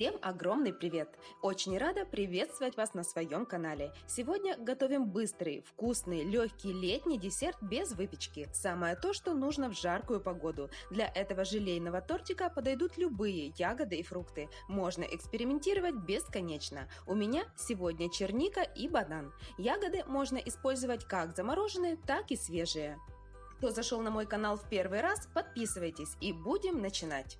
Всем огромный привет! Очень рада приветствовать вас на своем канале. Сегодня готовим быстрый, вкусный, легкий летний десерт без выпечки. Самое то, что нужно в жаркую погоду. Для этого желейного тортика подойдут любые ягоды и фрукты. Можно экспериментировать бесконечно. У меня сегодня черника и банан. Ягоды можно использовать как замороженные, так и свежие. Кто зашел на мой канал в первый раз, подписывайтесь и будем начинать.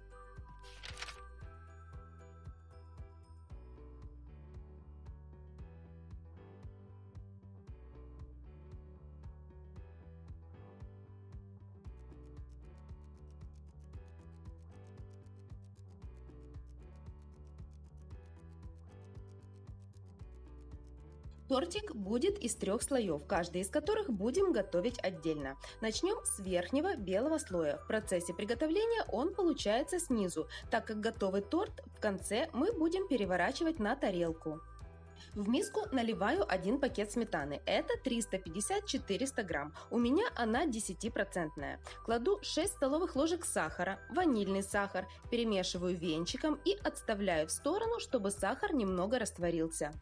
Тортик будет из трех слоев, каждый из которых будем готовить отдельно. Начнем с верхнего белого слоя. В процессе приготовления он получается снизу, так как готовый торт в конце мы будем переворачивать на тарелку. В миску наливаю один пакет сметаны. Это 350-400 грамм. У меня она 10%. Кладу 6 столовых ложек сахара, ванильный сахар, перемешиваю венчиком и отставляю в сторону, чтобы сахар немного растворился.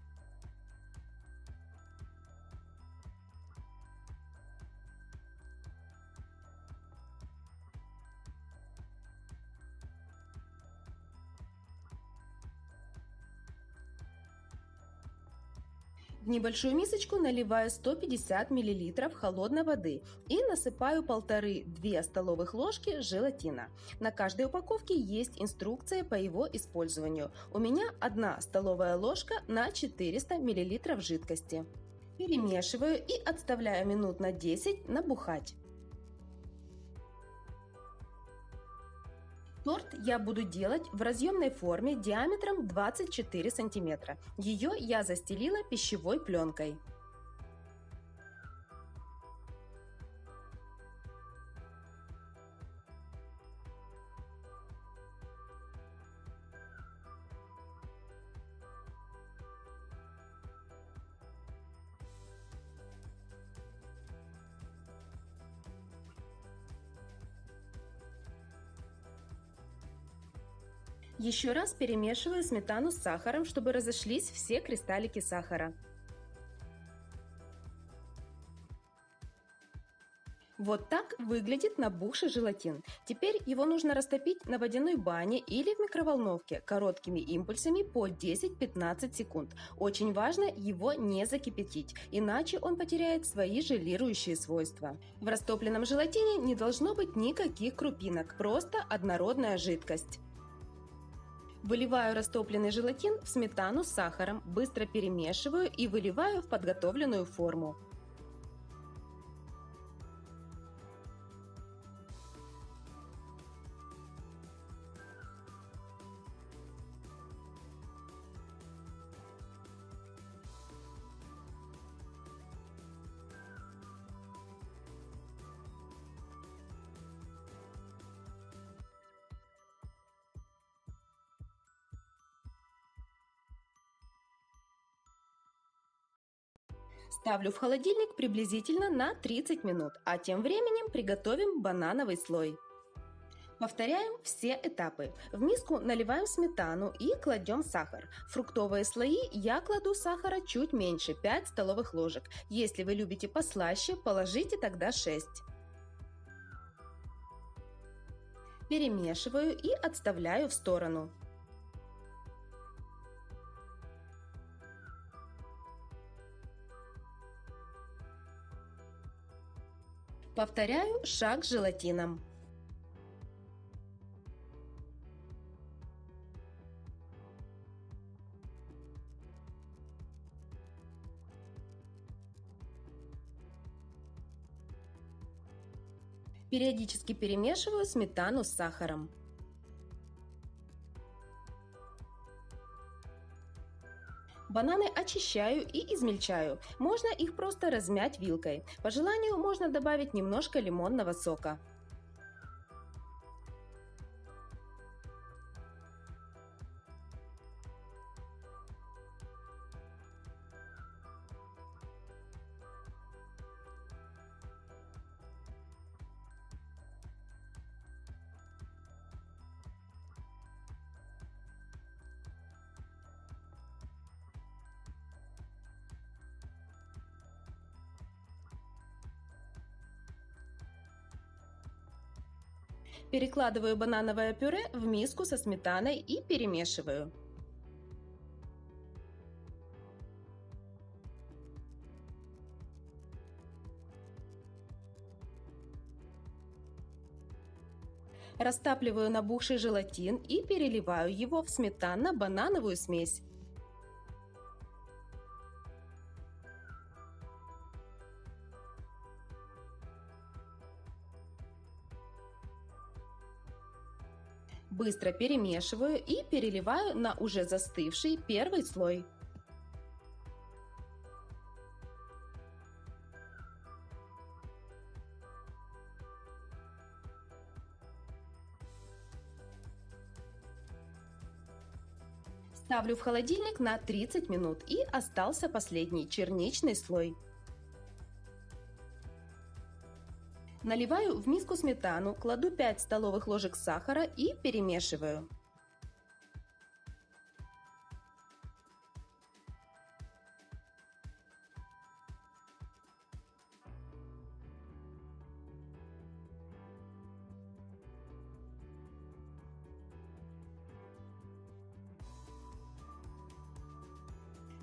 В небольшую мисочку наливаю 150 мл холодной воды и насыпаю 1,5-2 столовых ложки желатина. На каждой упаковке есть инструкция по его использованию. У меня 1 столовая ложка на 400 мл жидкости. Перемешиваю и отставляю минут на 10 набухать. Торт я буду делать в разъемной форме диаметром 24 сантиметра. Ее я застелила пищевой пленкой. Еще раз перемешиваю сметану с сахаром, чтобы разошлись все кристаллики сахара. Вот так выглядит набухший желатин. Теперь его нужно растопить на водяной бане или в микроволновке короткими импульсами по 10-15 секунд. Очень важно его не закипятить, иначе он потеряет свои желирующие свойства. В растопленном желатине не должно быть никаких крупинок, просто однородная жидкость. Выливаю растопленный желатин в сметану с сахаром, быстро перемешиваю и выливаю в подготовленную форму. Ставлю в холодильник приблизительно на 30 минут, а тем временем приготовим банановый слой. Повторяем все этапы. В миску наливаем сметану и кладем сахар. Фруктовые слои я кладу сахара чуть меньше, 5 столовых ложек. Если вы любите послаще, положите тогда 6. Перемешиваю и отставляю в сторону. Повторяю шаг с желатином. Периодически перемешиваю сметану с сахаром. Бананы очищаю и измельчаю. Можно их просто размять вилкой. По желанию можно добавить немножко лимонного сока. Перекладываю банановое пюре в миску со сметаной и перемешиваю. Растапливаю набухший желатин и переливаю его в сметанно-банановую смесь. Быстро перемешиваю и переливаю на уже застывший первый слой. Ставлю в холодильник на 30 минут и остался последний черничный слой. Наливаю в миску сметану, кладу 5 столовых ложек сахара и перемешиваю.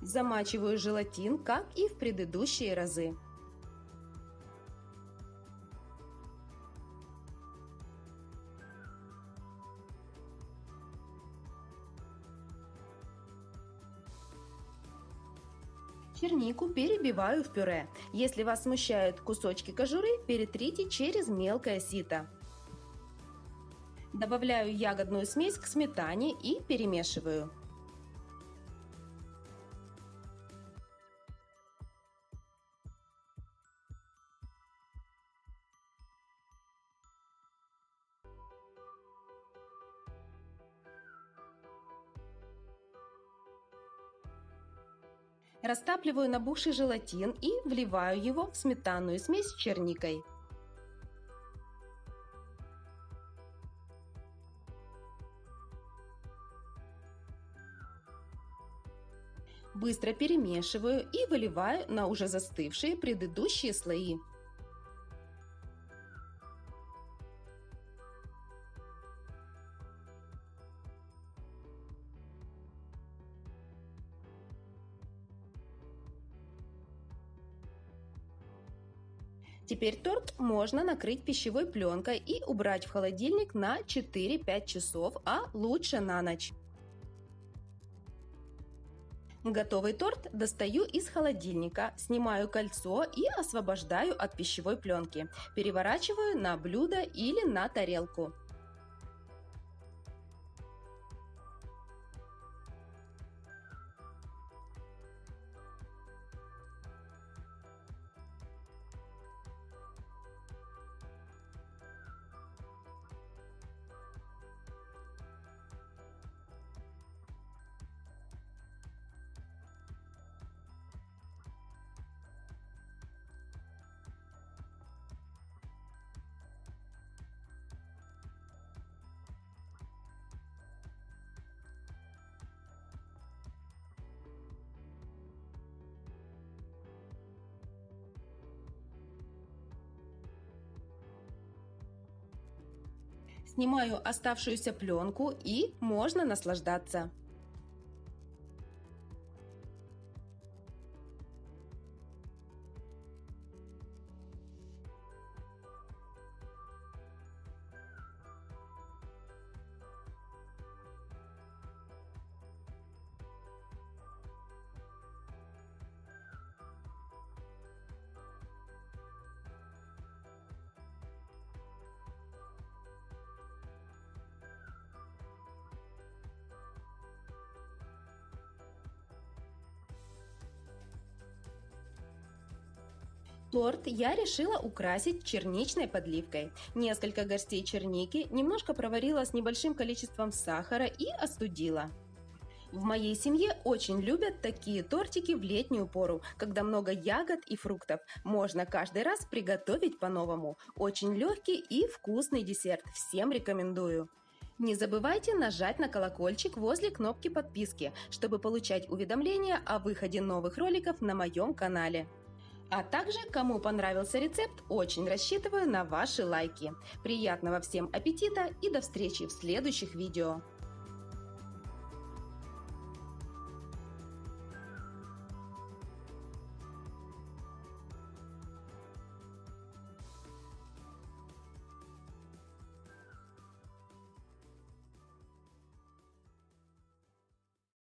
Замачиваю желатин, как и в предыдущие разы. Чернику перебиваю в пюре. Если вас смущают кусочки кожуры, перетрите через мелкое сито. Добавляю ягодную смесь к сметане и перемешиваю. Растапливаю набухший желатин и вливаю его в сметанную смесь с черникой. Быстро перемешиваю и выливаю на уже застывшие предыдущие слои. Теперь торт можно накрыть пищевой пленкой и убрать в холодильник на 4-5 часов, а лучше на ночь. Готовый торт достаю из холодильника, снимаю кольцо и освобождаю от пищевой пленки. Переворачиваю на блюдо или на тарелку. Снимаю оставшуюся пленку и можно наслаждаться. Торт я решила украсить черничной подливкой. Несколько горстей черники немножко проварила с небольшим количеством сахара и остудила. В моей семье очень любят такие тортики в летнюю пору, когда много ягод и фруктов. Можно каждый раз приготовить по-новому. Очень легкий и вкусный десерт. Всем рекомендую. Не забывайте нажать на колокольчик возле кнопки подписки, чтобы получать уведомления о выходе новых роликов на моем канале. А также, кому понравился рецепт, очень рассчитываю на ваши лайки. Приятного всем аппетита и до встречи в следующих видео!